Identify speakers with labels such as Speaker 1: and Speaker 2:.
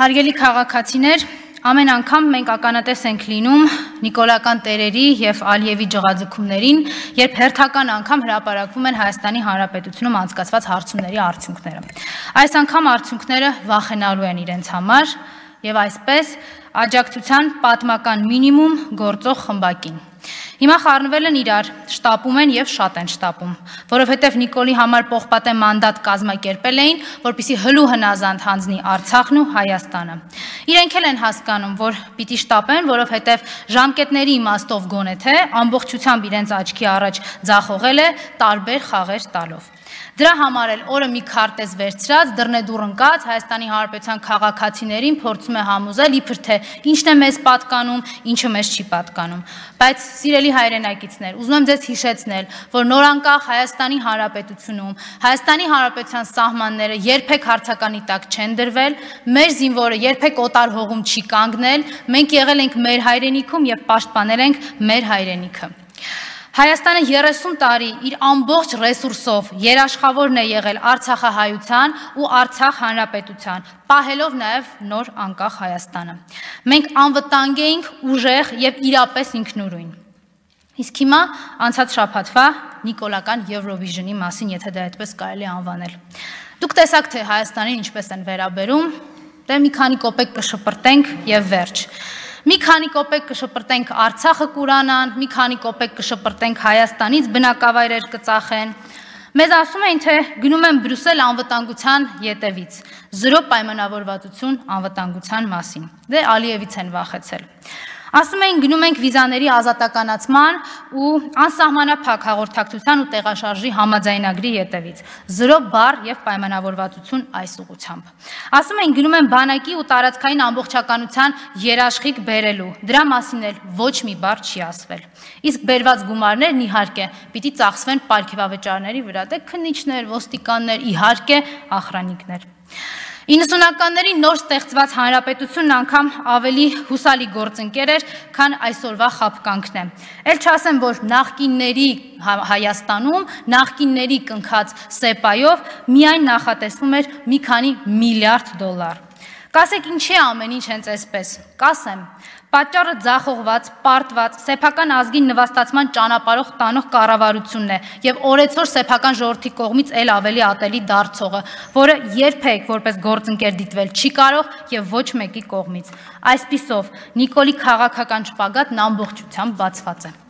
Speaker 1: Հարգելի քաղաքացիներ, ամեն անգամ մենք ականատես ենք լինում Նիկոլական տերերի եւ Ալիևի ջղաձգումներին, երբ հերթական անգամ հրապարակվում են Հայաստանի Հանրապետությունում անցկացված հարցումների արդյունքները։ Այս անգամ արդյունքները վախենալու են իրենց համար եւ այսպես աջակցության պատմական մինիմում գործող խմբակին։ Հիմա խառնվել են իրար, շտապում են եւ շատ են շտապում, որովհետեւ Նիկոլի համար պողպատե մանդատ կազմակերպել էին, որpիսի հլու հնազանդ հանձնի Արցախն ու Հայաստանը։ Իրենք էլ են հասկանում, որ պիտի շտապեն, որովհետեւ ժամկետների իմաստով գոնե թե ամբողջությամբ իրենց աչքի առաջ ձախողել է տարբեր խաղեր տալով։ Դրա համար էլ օրը մի քարտեզ վերցրած, դռնեդուռ ընկած Հայաստանի Հանրապետության քաղաքացիներին փորձում է համոզել իբր թե ինչն է մեզ պատկանում, ինչը մեզ չի պատկանում։ Բայց սիրելի հայրենակիցներ, ուզում եմ ձեզ հիշեցնել, որ նորանկախ Հայաստանի Հանրապետությունում Հայաստանի Հանրապետության սահմանները երբեք հարցականի տակ չեն դրվել, մեր զինվորը երբեք օտար հողում չի կանգնել, մենք եղել ենք մեր հայրենիքում եւ պաշտպանել ենք մեր հայրենիքը։ Հայաստանը 30 տարի իր ամբողջ ռեսուրսով երաշխավորն է եղել Արցախահայության ու Արցախ հանրապետության, պահելով նաև նոր անկախ Հայաստանը։ Մենք անվտանգ էինք, ուժեղ եւ իրապես ինքնուրույն։ Իսկ հիմա անցած շաբաթվա Նիկոլական Եվրովիժնի մասին, եթե դա այդպես կարելի անվանել։ Դուք տեսաք թե Հայաստանին ինչպես են վերաբերում, դե մի քանի կոպեկ կշպրտենք եւ վերջ։ Մի քանի կոպեկ կշպրտենք Արցախը կուրանան, մի քանի կոպեկ կշպրտենք Հայաստանից բնակավայրեր կծախեն։ Մեզ ասում էին, թե գնում են Բրյուսել անվտանգության յետևից, զրո պայմանավորվածություն անվտանգության մասին։ Դե Ալիևից են վախեցել։ Ասում էին գնում ենք վիզաների ազատականացման ու անսահմանափակ հաղորդակցության ու տեղաշարժի համաձայնագրի յետևից։ 0 բար եւ պայմանավորվածություն այս ուղությամբ։ Ասում էին գնում են բանակի ու տարածքային ամբողջականության երաշխիք բերելու։ Դրա մասին էլ ոչ մի բար չի ասվել։ Իսկ բերված գումարներն իհարկե պիտի ծախսվեն ապարքեվավճարների վրա, դե քննիչներ, ոստիկաններ, իհարկե ախրանիկներ։ 90-ականների նոր ստեղծված հանրապետությունն անգամ ավելի հուսալի գործընկեր էր, քան այսօրվա խապկանքն է։ Էլ չասեմ, որ նախկինների Հայաստանում, նախկինների կնքած սեպայով միայն նախատեսվում էր մի քանի միլիարդ դոլար։ Կասեք ինչի ամեն ինչ հենց այսպես։ Կասեմ, Պատճառը ձախողված, պարտված, սեփական ազգին նվաստացման ճանապարհող տանող կառավարությունն է եւ օրեցօր սեփական ժողովրդի կողմից ել ավելի ատելի դարձողը, որը երբեք որպես գործընկեր դիտվել չի կարող եւ ոչ մեկի կողմից։ Այսպիսով Նիկոլի քաղաքական շպագատն ամբողջությամբ բացված է։